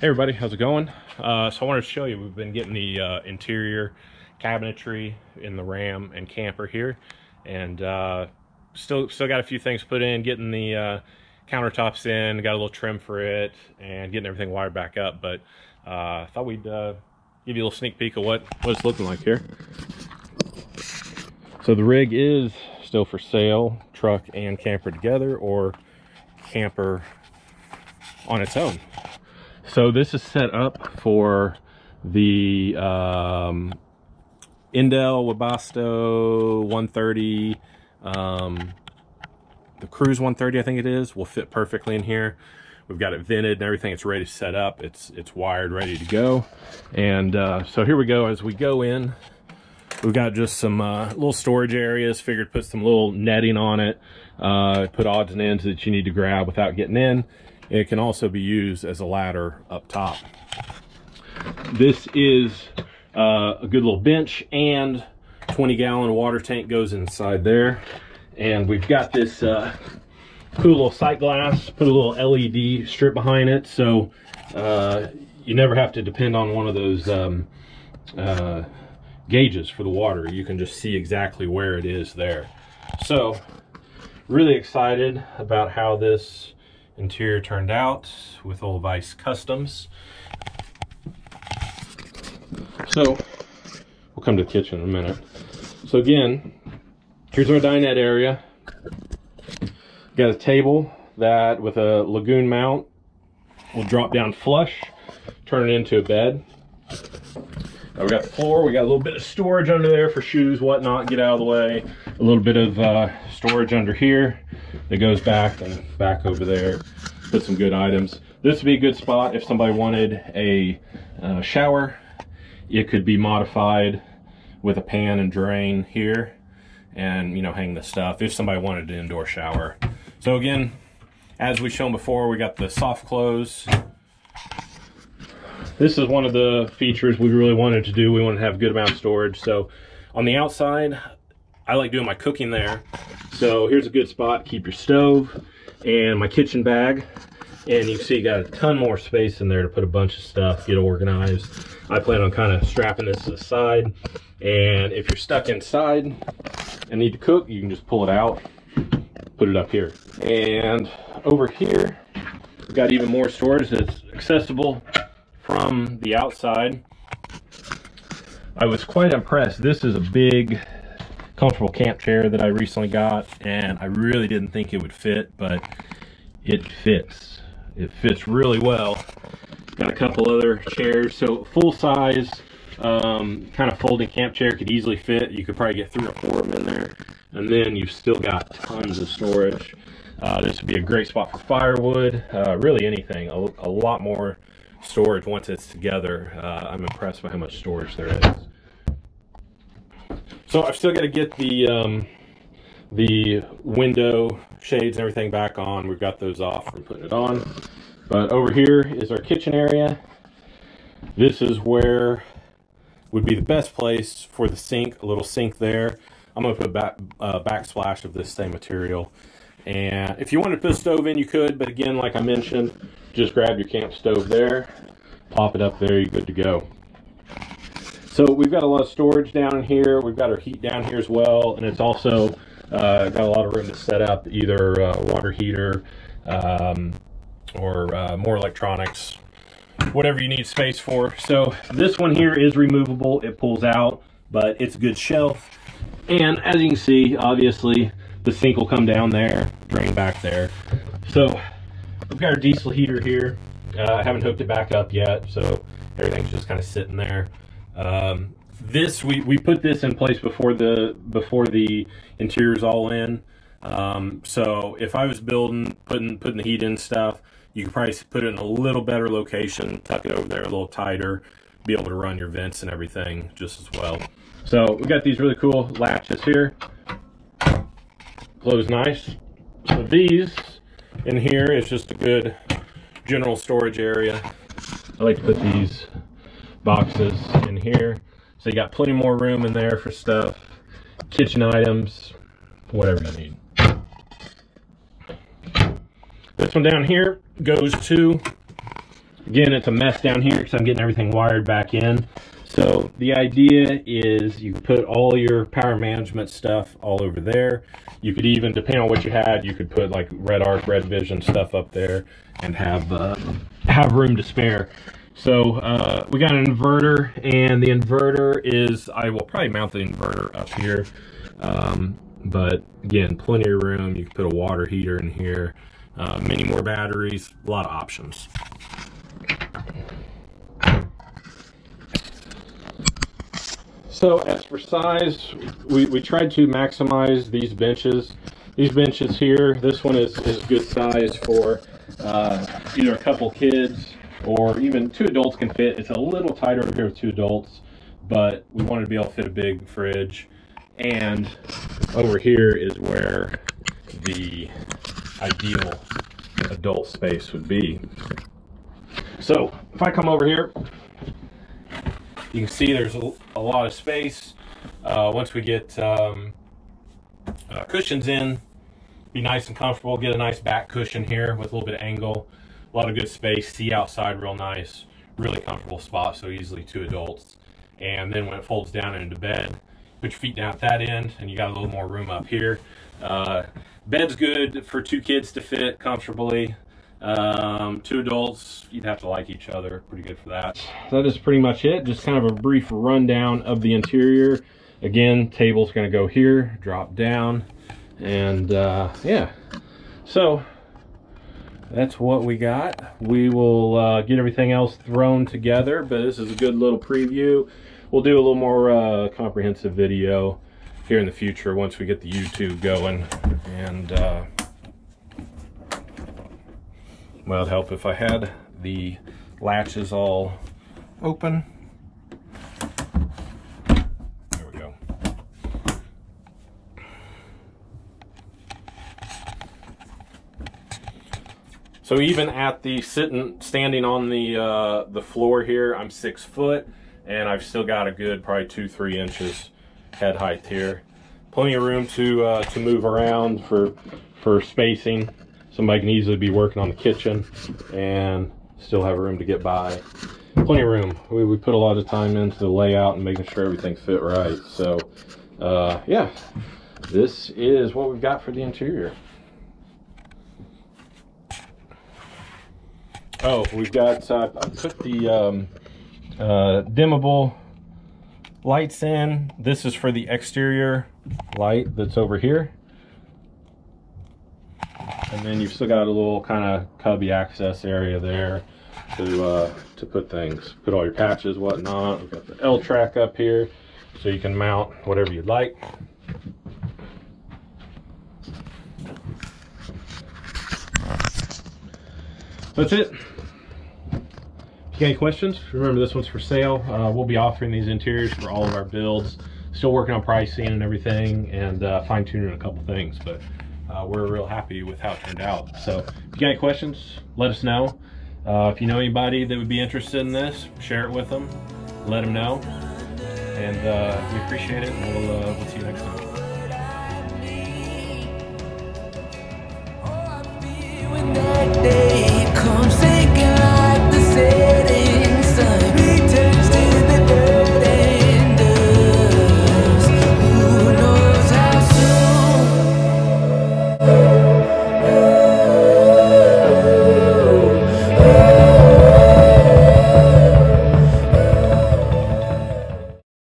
Hey everybody, how's it going? Uh, so I wanted to show you, we've been getting the uh, interior cabinetry in the Ram and camper here. And uh, still still got a few things put in, getting the uh, countertops in, got a little trim for it, and getting everything wired back up. But uh, I thought we'd uh, give you a little sneak peek of what, what it's looking like here. So the rig is still for sale, truck and camper together, or camper on its own. So this is set up for the um, Indel Webasto 130, um, the Cruise 130 I think it is, will fit perfectly in here. We've got it vented and everything. It's ready to set up. It's it's wired, ready to go. And uh, so here we go. As we go in, we've got just some uh, little storage areas. Figured put some little netting on it. Uh, put odds and ends that you need to grab without getting in. It can also be used as a ladder up top. This is uh, a good little bench and 20 gallon water tank goes inside there. And we've got this uh, cool little sight glass, put a little LED strip behind it. So uh, you never have to depend on one of those um, uh, gauges for the water. You can just see exactly where it is there. So really excited about how this interior turned out with old Vice Customs. So we'll come to the kitchen in a minute. So again, here's our dinette area. Got a table that with a Lagun mount will drop down flush, turn it into a bed. Now we got the floor, we got a little bit of storage under there for shoes, whatnot, get out of the way. A little bit of uh, storage under here that goes back and back over there. Put some good items. This would be a good spot if somebody wanted a uh, shower. It could be modified with a pan and drain here and you know hang the stuff if somebody wanted an indoor shower. So again, as we've shown before, we got the soft close. This is one of the features we really wanted to do. We want to have a good amount of storage. So on the outside, I like doing my cooking there. So here's a good spot, keep your stove and my kitchen bag. And you see you got a ton more space in there to put a bunch of stuff, get organized. I plan on kind of strapping this to the side. And if you're stuck inside and need to cook, you can just pull it out, put it up here. And over here, got even more storage that's accessible from the outside. I was quite impressed. This is a big comfortable camp chair that I recently got and I really didn't think it would fit but it fits. It fits really well. Got a couple other chairs. So full size um, kind of folding camp chair could easily fit. You could probably get three or four of them in there. And then you've still got tons of storage. Uh, this would be a great spot for firewood uh, really anything. A, a, lot more storage once it's together uh, I'm impressed by how much storage there is so I've still got to get the um, the window shades and everything back on. We've got those off from putting it on. But over here is our kitchen area. This is where would be the best place for the sink, a little sink there. I'm to put a back, uh, backsplash of this same material. And if you wanted to put a stove in, you could. But again, like I mentioned, just grab your camp stove there, pop it up there, you're good to go. So we've got a lot of storage down here. We've got our heat down here as well. And it's also uh, got a lot of room to set up either uh, water heater um, or uh, more electronics, whatever you need space for. So this one here is removable. It pulls out, but it's a good shelf. And as you can see, obviously, the sink will come down there, drain back there. So we've got our diesel heater here. Uh, I haven't hooked it back up yet, so everything's just kind of sitting there. Um, this we, we put this in place before the before the interior's all in. Um, so if I was building, putting putting the heat in stuff, you could probably put it in a little better location, tuck it over there a little tighter, be able to run your vents and everything just as well. So we got these really cool latches here. Close nice. So these in here is just a good general storage area. I like to put these boxes in here. So you got plenty more room in there for stuff, kitchen items, whatever you need. This one down here goes to Again, it's a mess down here because I'm getting everything wired back in. So the idea is you put all your power management stuff all over there. You could even, depending on what you had, you could put like REDARC, Red Vision stuff up there and have uh, have room to spare. So uh, we got an inverter, and the inverter is, I will probably mount the inverter up here. Um, but again, plenty of room. You can put a water heater in here, uh, many more batteries, a lot of options. So as for size, we, we tried to maximize these benches. These benches here, this one is, is good size for uh, either a couple kids or even two adults can fit. It's a little tighter over here with two adults, but we wanted to be able to fit a big fridge. And over here is where the ideal adult space would be. So if I come over here, you can see there's a, a lot of space. Uh, once we get um, uh, cushions in, be nice and comfortable. Get a nice back cushion here with a little bit of angle. A lot of good space. See outside real nice. Really comfortable spot, so easily two adults. And then when it folds down into bed, put your feet down at that end, and you got a little more room up here. Uh, bed's good for two kids to fit comfortably. Um, two adults, you'd have to like each other. Pretty good for that. That is pretty much it. Just kind of a brief rundown of the interior. Again, table's going to go here, drop down, and uh, yeah. So that's what we got. We will uh, get everything else thrown together, but this is a good little preview. We'll do a little more uh, comprehensive video here in the future once we get the YouTube going. And, uh, well, it'd help if I had the latches all open. There we go. So even at the sitting, standing on the uh, the floor here, I'm six foot, and I've still got a good probably two, three inches head height here. Plenty of room to uh, to move around for for spacing. Somebody can easily be working on the kitchen and still have room to get by. Plenty of room. We, we put a lot of time into the layout and making sure everything fit right. So, uh, yeah, this is what we've got for the interior. Oh, we've got, uh, I put the um, uh, dimmable lights in. This is for the exterior light that's over here. And then you've still got a little kind of cubby access area there to uh, to put things, put all your patches, whatnot. We've got the L track up here, so you can mount whatever you'd like. That's it. If you got any questions, remember this one's for sale. Uh, we'll be offering these interiors for all of our builds. Still working on pricing and everything and uh, fine tuning a couple things, but uh, we're real happy with how it turned out. So if you got any questions, let us know. Uh, if you know anybody that would be interested in this, share it with them, let them know. And uh, we appreciate it, and we'll, uh, we'll see you next time.